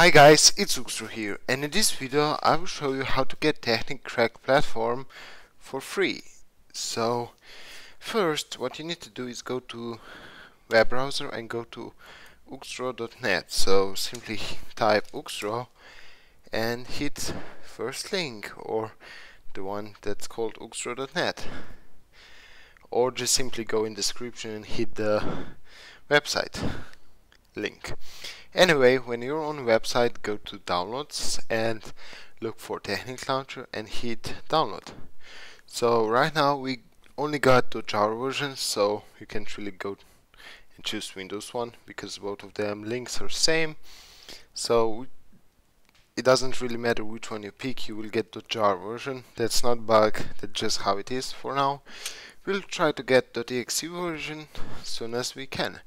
Hi guys, it's UXRO here and in this video I will show you how to get Technic Crack platform for free. So first what you need to do is go to web browser and go to uxro.net. So simply type uxtro and hit first link or the one that's called uxro.net or just simply go in description and hit the website link. Anyway, when you're on website, go to downloads and look for Technic Launcher and hit download. So right now we only got the Java version, so you can't really go and choose Windows one because both of them links are same. So it doesn't really matter which one you pick, you will get the Java version. That's not bug, that's just how it is for now. We'll try to get the .exe version as soon as we can.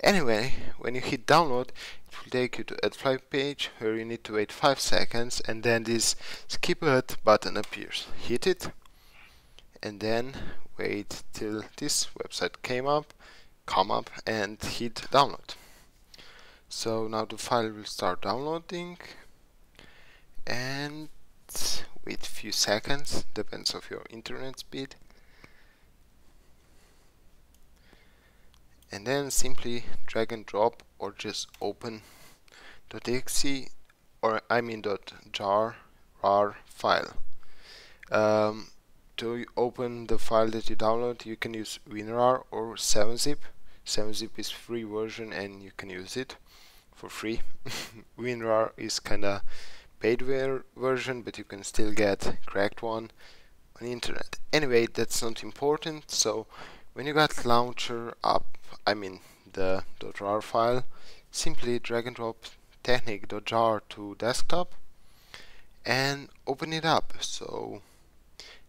Anyway, when you hit download, it will take you to AdFly page where you need to wait 5 seconds and then this skip ad button appears. Hit it and then wait till this website came up, come up and hit download. So now the file will start downloading and wait few seconds, depends of your internet speed. And then simply drag and drop or just open .exe or I mean .jar rar file. Um, to open the file that you download you can use WinRAR or 7-zip. 7-zip is free version and you can use it for free. WinRAR is kinda paid ver version but you can still get cracked one on the internet. Anyway that's not important so when you got launcher up I mean the .rar file, simply drag and drop technic.jar to desktop and open it up. So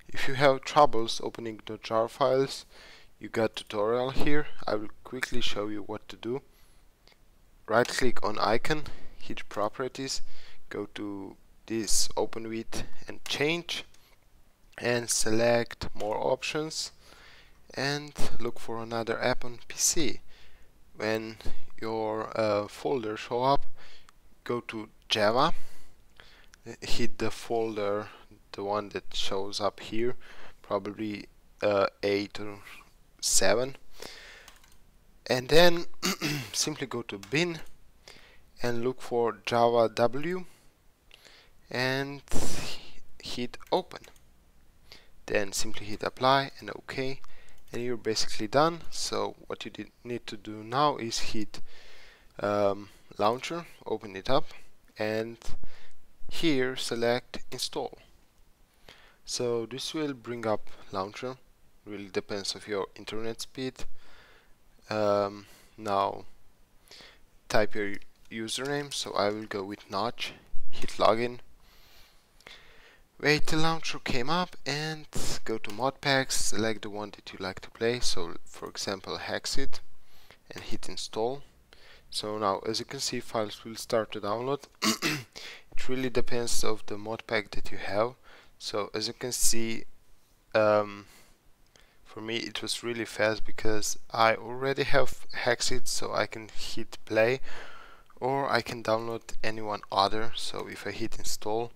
if you have troubles opening the jar files, you got tutorial here. I will quickly show you what to do. Right click on icon, hit properties, go to this open with and change and select more options and look for another app on PC. When your uh, folder show up, go to Java, hit the folder, the one that shows up here, probably uh, 8 or 7, and then simply go to bin and look for Java W and hit open. Then simply hit apply and OK and you're basically done. So what you need to do now is hit um, launcher open it up and here select install. So this will bring up launcher really depends of your internet speed. Um, now type your username. So I will go with notch hit login wait till launcher came up and go to modpacks select the one that you like to play. So for example Hexxit and hit install. So now as you can see files will start to download. It really depends of the modpack that you have. So as you can see um, for me it was really fast because I already have Hexxit so I can hit play or I can download any one other. So if I hit install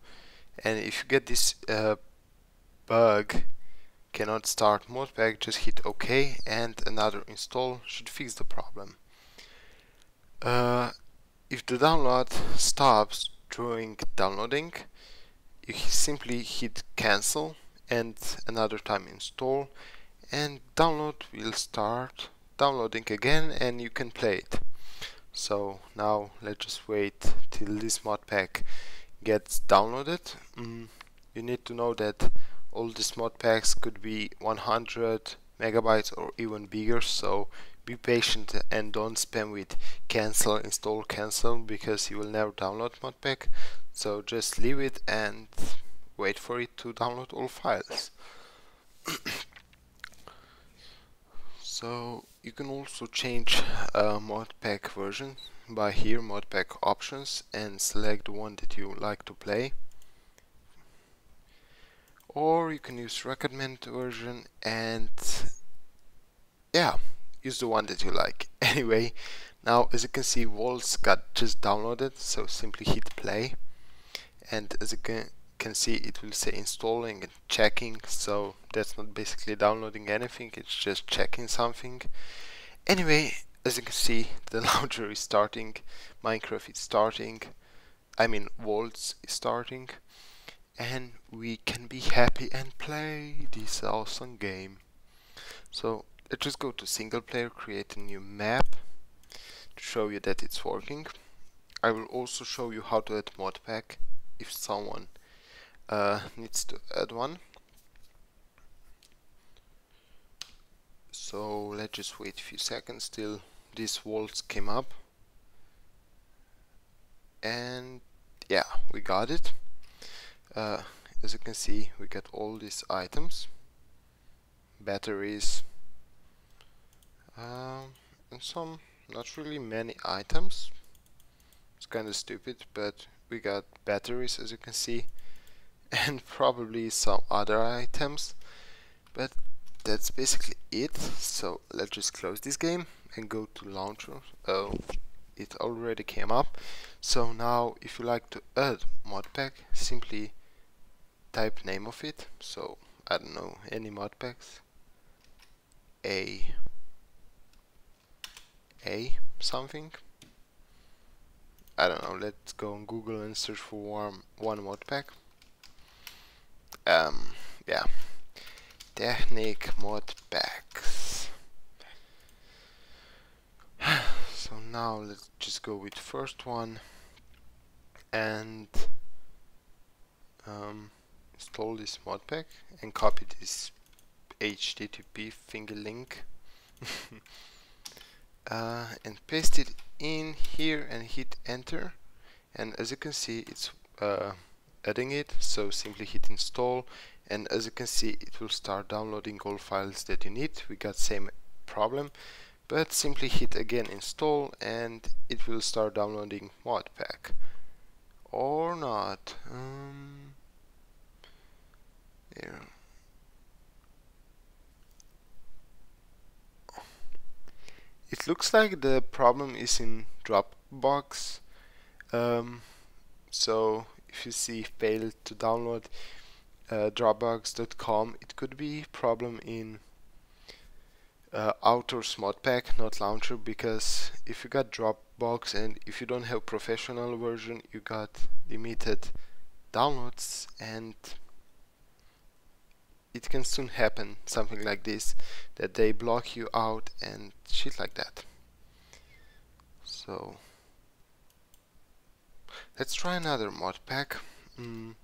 and if you get this uh, bug cannot start modpack just hit ok and another install should fix the problem. Uh, if the download stops during downloading you simply hit cancel and another time install and download will start downloading again and you can play it. So now let's just wait till this modpack gets downloaded mm, you need to know that all these mod packs could be 100 megabytes or even bigger so be patient and don't spam with cancel install cancel because you will never download modpack so just leave it and wait for it to download all files. So you can also change uh, modpack version by here modpack options and select the one that you like to play. Or you can use recommend version and yeah use the one that you like. Anyway now as you can see Voltz got just downloaded so simply hit play. And as you can, can see it will say installing and checking so that's not basically downloading anything it's just checking something. Anyway as you can see the launcher is starting Minecraft is starting I mean Voltz is starting and we can be happy and play this awesome game. So let's just go to single player create a new map to show you that it's working. I will also show you how to add modpack if someone uh, needs to add one. So let's just wait a few seconds till this Voltz came up. And yeah we got it. Uh, as you can see we got all these items. Batteries um, and some not really many items. It's kinda stupid but we got batteries as you can see and probably some other items. But that's basically it. So let's just close this game and go to launcher. Oh it already came up. So now if you like to add modpack simply type name of it. So I don't know any modpacks a. A something? I don't know let's go on Google and search for one, one modpack um yeah Technic modpacks so now let's just go with first one and um, install this modpack and copy this HTTP finger link. Uh, and paste it in here and hit enter. And as you can see it's uh, adding it. So simply hit install and as you can see it will start downloading all files that you need. We got same problem but simply hit again install and it will start downloading modpack or not um, here it looks like the problem is in Dropbox. Um, so if you see failed to download dropbox.com it could be problem in uh, Authors modpack not launcher because if you got Dropbox and if you don't have professional version you got limited downloads and it can soon happen something like this that they block you out and shit like that. So let's try another modpack mm,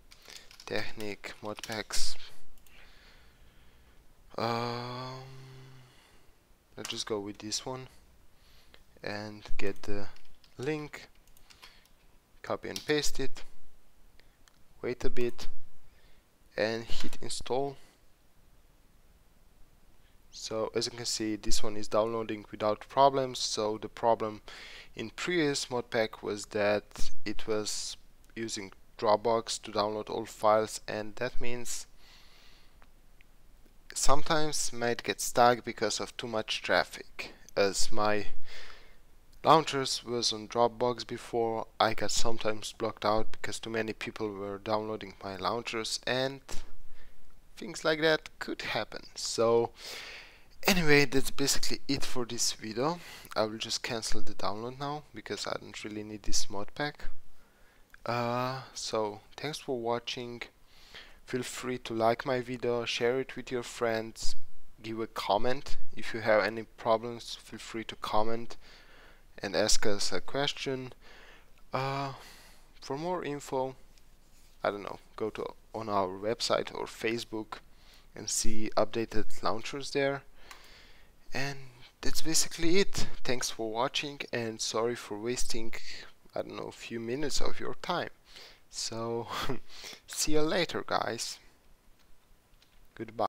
Technic modpacks um, let's just go with this one and get the link. Copy and paste it. Wait a bit and hit install. So as you can see this one is downloading without problems. So the problem in previous modpack was that it was using Dropbox to download all files and that means sometimes might get stuck because of too much traffic. As my launchers was on Dropbox before I got sometimes blocked out because too many people were downloading my launchers and things like that could happen. So anyway that's basically it for this video. I will just cancel the download now because I don't really need this mod pack uh, so thanks for watching. Feel free to like my video share it with your friends give a comment. If you have any problems feel free to comment and ask us a question. Uh, for more info I don't know go to on our website or Facebook and see updated launchers there. And that's basically it. Thanks for watching and sorry for wasting I don't know a few minutes of your time. So see you later guys. Goodbye